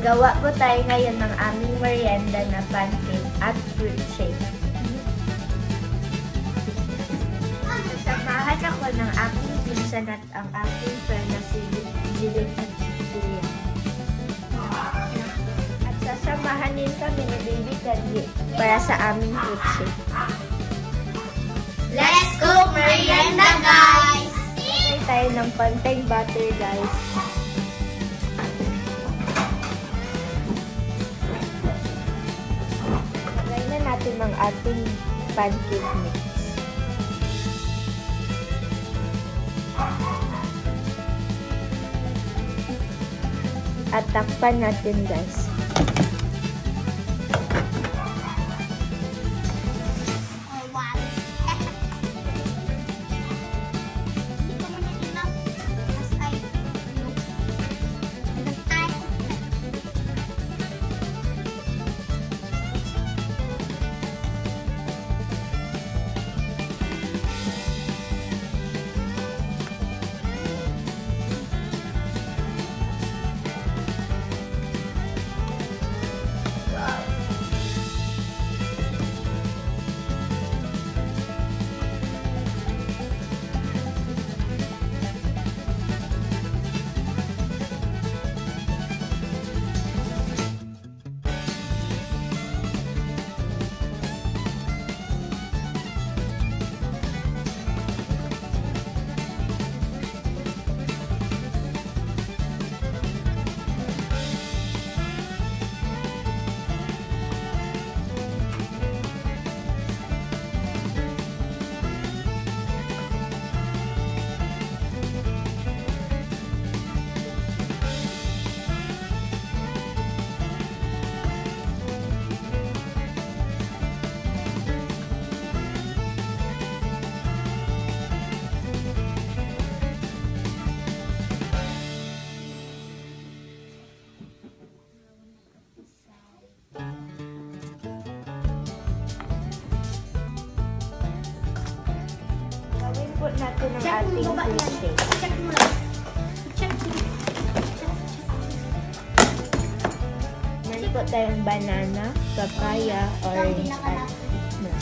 Gagawa po tayo ngayon ng aming merienda na pancake at fruit shake. Sasamahan ako ng aking pinsan at ang aking friend na si Jilin at Julia. At sasamahan din kami ni Baby Candy para sa aming fruit shake. Let's cook merienda, guys! Lagay tayo ng konting butter, guys. Natin ang ating pancake mix. At takpan natin, guys. Natin ang check mo. Check mo Meron po tayong banana, papaya, orange, at nut.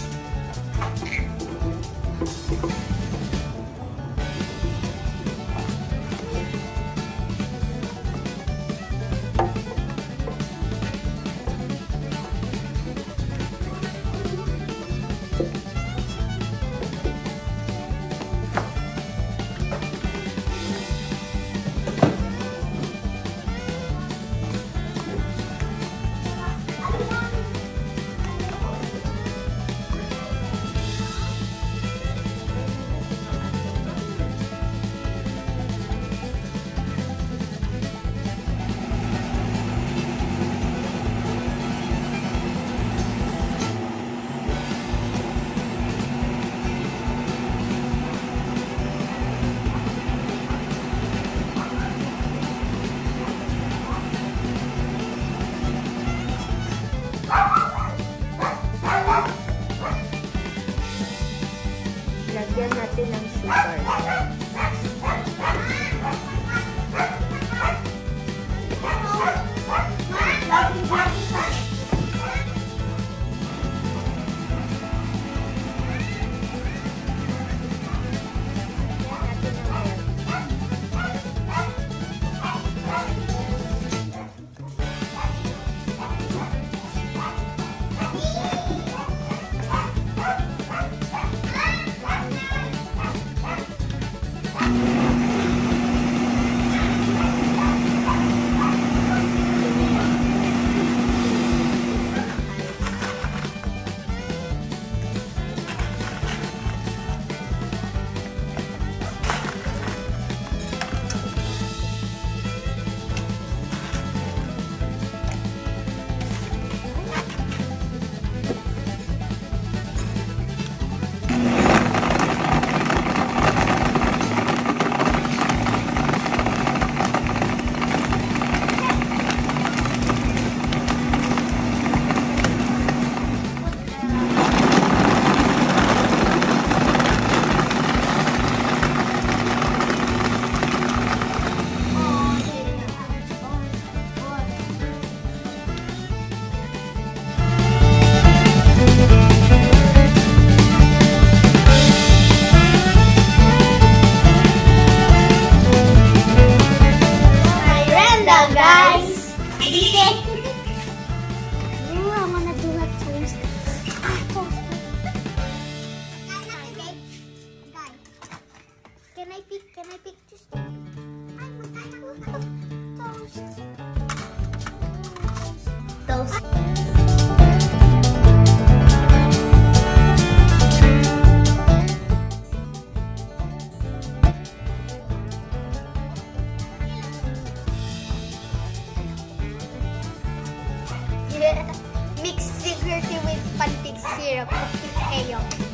themselves. Mix security with pancake syrup to keep.